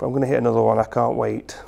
But I'm going to hit another one. I can't wait.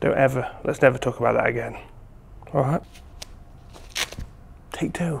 Don't ever, let's never talk about that again. All right? Take two.